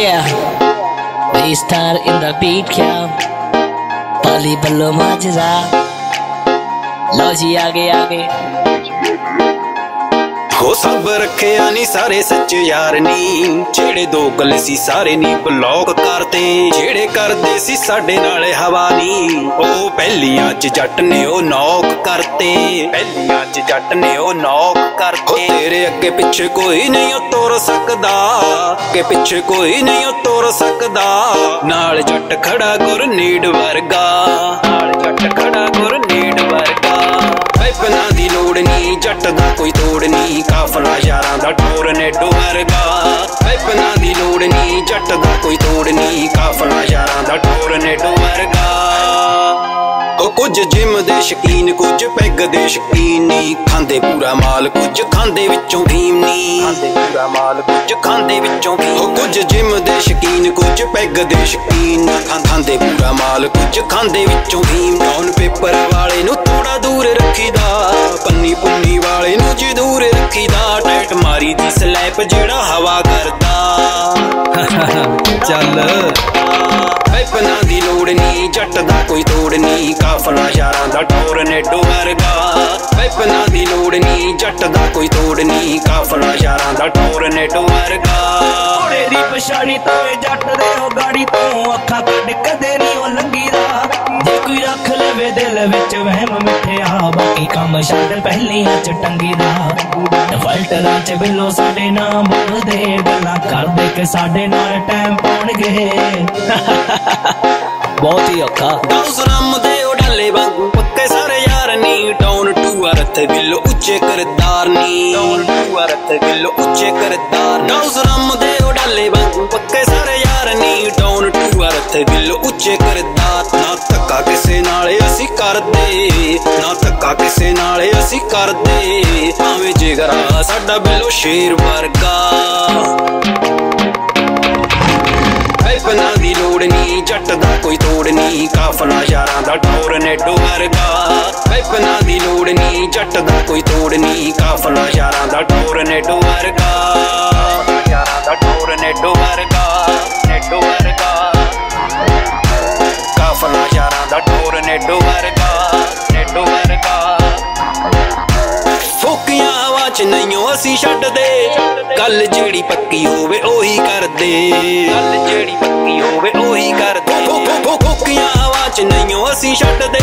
Yeah, we start in the beat camp. ਪਾਲੀ ਬੱਲੋ ਮਾਜਰਾ ਲੋ ਜੀ ਆਗੇ ਆਗੇ ਹੋ ਸਭ ਰੱਖਿਆ ਨਹੀਂ ਸਾਰੇ ਸੱਚ ਯਾਰ ਨੀ। ਜਿਹੜੇ ਦੋ ਗਲ ਸੀ ਸਾਰੇ ਨੀ ਬਲੌਕ ਕਰਤੇ ਜਿਹੜੇ ਕਰਦੇ ਸੀ ਸਾਡੇ ਨਾਲ ਹਵਾ ਨੀ। ਉਹ ਪਹਿਲੀਆਂ ਚ ਜੱਟ ਨੇ ਉਹ ਨੌਕ ਕਰਤੇ। ਪਹਿਲੀਆਂ ਚ ਜੱਟ ਨੇ ਉਹ ਨੌਕ ਕਰਤੇ। ਤੇਰੇ ਅੱਗੇ ਪਿੱਛੇ ਕੋਈ ਨਹੀਂ ਉਹ ਤੁਰ ਸਕਦਾ। ਅੱਗੇ ਪਿੱਛੇ ਕੋਈ ਨਹੀਂ ਉਹ ਤੁਰ ਸਕਦਾ। ਨਾਲ ਜੱਟ ਖੜਾ ਗੁਰਨੀਡ ਵਰਗਾ। ਨਾਲ ਜੱਟ ਖੜਾ ਗੁਰਨੀਡ ਵਰਗਾ। ਪੈਪਨਾ ਦੀ ਲੋੜ ਨਹੀਂ, ਜੱਟ ਦਾ ਕੋਈ ਤੋੜ ਨਹੀਂ। ਕਾਫਲਾ ਯਾਰਾਂ ਦਾ ਟੋਰ ਨੇ ਵਰਗਾ। ਪੈਪਨਾ ਦੀ ਲੋੜ ਨਹੀਂ, ਜੱਟ ਦਾ ਕੋਈ ਤੋੜ ਨਹੀਂ। ਕਾਫਲਾ ਯਾਰਾਂ ਦਾ ਟੋਰ ਨੇ ਵਰਗਾ ਕੁਝ ਜਿਮ ਦੇ ਸ਼ਕੀਨ ਕੁਝ ਪੈਗ ਦੇ ਸ਼ਕੀਨ ਖਾਂਦੇ ਪੂਰਾ ਮਾਲ ਕੁਝ ਖਾਂਦੇ ਵਿੱਚੋਂ ਭੀਮ ਨਹੀਂ ਖਾਂਦੇ ਪੂਰਾ ਮਾਲ ਕੁਝ ਖਾਂਦੇ ਵਿੱਚੋਂ ਭੀਮ ਉਹ ਕੁਝ ਜਿਮ ਦੇ ਸ਼ਕੀਨ ਕੁਝ ਪੈਗ ਦੇ ਸ਼ਕੀਨ ਖਾਂਦੇ ਪੂਰਾ ਮਾਲ ਕੁਝ ਖਾਂਦੇ ਵਿੱਚੋਂ ਭੀਮ ਡਾਊਨ ਪੇਪਰ ਵਾਲੇ ਨੂੰ ਥੋੜਾ ਦੂਰ ਰੱਖੀਦਾ ਪੰਨੀ ਪੁੰਨੀ ਵਾਲੇ ਨੂੰ ਜੀ ਦੂਰ ਰੱਖੀਦਾ। ਟਾਈਟ ਮਾਰੀ ਦੀ ਸਲੈਪ ਜਿਹੜਾ ਹਵਾ ਕਰਦਾ। ਚੱਲ। ਪੈਪਨਾ ਦੀ ਲੋੜ ਜੱਟ ਦਾ ਕੋਈ ਤੋੜ ਨਹੀਂ ਕਾਫਲਾ ਯਾਰਾਂ ਦਾ ਟੋਰ ਨੇ ਵਰਗਾ ਪੈਪਨਾ ਦੀ ਲੋੜ ਨਹੀਂ ਜੱਟ ਦਾ ਕੋਈ ਤੋੜ ਨਹੀਂ ਕਾਫਲਾ ਯਾਰਾਂ ਦਾ ਟੋਰ ਨੇ ਵਰਗਾ ਘੋੜੇ ਦੀ ਪਛਾੜੀ ਤੋਏ ਜੱਟ ਦੇ ਉਹ ਗਾੜੀ ਤੋਂ ਅੱਖਾਂ ਕੱਢ ਕਦੇ ਨਹੀਂ ਉਹ ਲੰਗੀਦਾ ਜੇ ਕੋਈ ਰੱਖ ਲਵੇ ਦਿਲ ਵਿੱਚ ਵਹਿਮ ਮਿੱਠਿਆ, ਬਾਕੀ ਕੰਮ ਛੱਡ ਪਹਿਲੀਆਂ ਚ ਟੰਗੀਦਾ। ਫਲਟਰਾਂ ਚ ਬਿੱਲੋ ਸਾਡੇ ਨਾਮ ਬੋਲਦੇ, ਗੱਲਾਂ ਕਰਦੇ ਕਿ ਸਾਡੇ ਨਾਲ ਟਾਈਮ ਪਾਉਣਗੇ। ਬਹੁਤ ਹੀ ਔਖਾ। ਡਾਊਸ ਰਮ ਦੇ ਉਡਾਲੇ ਵਾਂਗੂ ਪੱਕੇ ਸਾਰੇ ਯਾਰ ਨੀ। ਡਾਊਨ ਟੂ ਅਰਥ ਗਿੱਲ ਉੱਚੇ ਕਰਦਾਰ ਨੀ। ਡਾਊਨ ਟੂ ਅਰਥ ਗਿੱਲ ਉੱਚੇ ਕਰਦਾਰ ਡਾਊਸ ਰਮ ਦੇ ਉਡਾਲੇ ਵਾਂਗੂ ਪੱਕੇ ਸਾਰੇ ਯਾਰ ਨੀ। ਡਾਊਨ ਟੂ ਅਰਥ ਗਿੱਲ ਉੱਚੇ ਕਰਦਾਰ ਨਾ। ਧੱਕਾ ਕਿਸੇ ਨਾਲ ਅਸੀਂ ਕਰਦੇ। ਨਾ ਧੱਕਾ ਕਿਸੇ ਨਾਲ ਅਸੀਂ ਕਰਦੇ। ਭਾਵੇਂ ਜਿਗਰਾ ਸਾਡਾ ਬਿੱਲੋ ਸ਼ੇਰ ਵਰਗਾ। ਪੈਪਨਾ ਦੀ ਲੋੜ ਨਹੀਂ ਜੱਟ ਦਾ ਕੋਈ ਤੋੜ ਨਹੀਂ, ਕਾਫਲਾ ਯਾਰਾਂ ਦਾ ਟੋਰ ਨੇ ਵਰਗਾ ਪੈਪਨਾ ਦੀ ਲੋੜ ਨਹੀਂ, ਜੱਟ ਦਾ ਕੋਈ ਤੋੜ ਨਹੀਂ, ਕਾਫਲਾ ਯਾਰਾਂ ਦਾ ਟੋਰ ਵਰਗਾ ਯਾਰਾਂ ਦਾ ਟੋਰ ਵਰਗਾ ਨੇ ਵਰਗਾ ਕਾਫਲਾ ਯਾਰਾਂ ਦਾ ਟੋਰ ਨੇ ਵਰਗਾ ਨੇ ਵਰਗਾ ਫੋਕੀਆਂ ਹਵਾ ਚ ਨਹੀਂਓ ਅਸੀਂ ਛੱਡਦੇ। ਗੱਲ ਜਿਹੜੀ ਪੱਕੀ ਹੋਵੇ ਉਹੀ ਕਰਦੇ। ਗੱਲ ਜਿਹੜੀ ਪੱਕੀ ਹੋਵੇ ਉਹੀ ਕਰਦੇ। ਫੋਕੀਆਂ ਹਵਾ ਚ ਨਹੀਂਓ ਅਸੀਂ ਛੱਡਦੇ।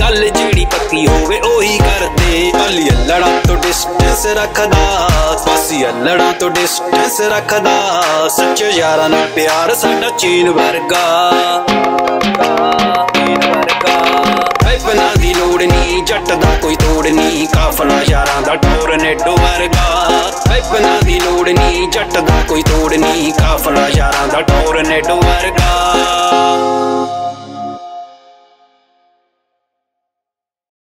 ਗੱਲ ਜਿਹੜੀ ਪੱਕੀ ਹੋਵੇ ਉਹੀ ਕਰਦੇ। ਅਲੀ ਲੜਾਂ ਤੋਂ ਡਿਸਟੈਂਸ ਰੱਖਦਾ ਬਾਸੀ ਲੜਾਂ ਤੋਂ ਡਿਸਟੈਂਸ ਰੱਖਦਾ। ਸੱਚੇ ਯਾਰਾਂ ਨਾਲ ਪਿਆਰ ਸਾਡਾ ਚੀਨ ਵਰਗਾ। ਚੀਨ ਵਰਗਾ। ਪੈਪਨਾ ਦੀ ਲੋੜ ਨਹੀਂ, ਜੱਟ ਦਾ ਕੋਈ ਤੋੜ ਨਹੀਂ। ਕਾਫਲਾ ਯਾਰਾਂ ਦਾ ਟੋਰਨੇਡੋ ਵਰਗਾ। ਪੈਪਨਾ ਦੀ ਲੋੜ ਨਹੀਂ, ਜੱਟ ਦਾ ਕੋਈ ਤੋੜ ਨਹੀਂ। ਕਾਫਲਾ ਯਾਰਾਂ ਦਾ ਟੋਰਨੇਡੋ ਵਰਗਾ।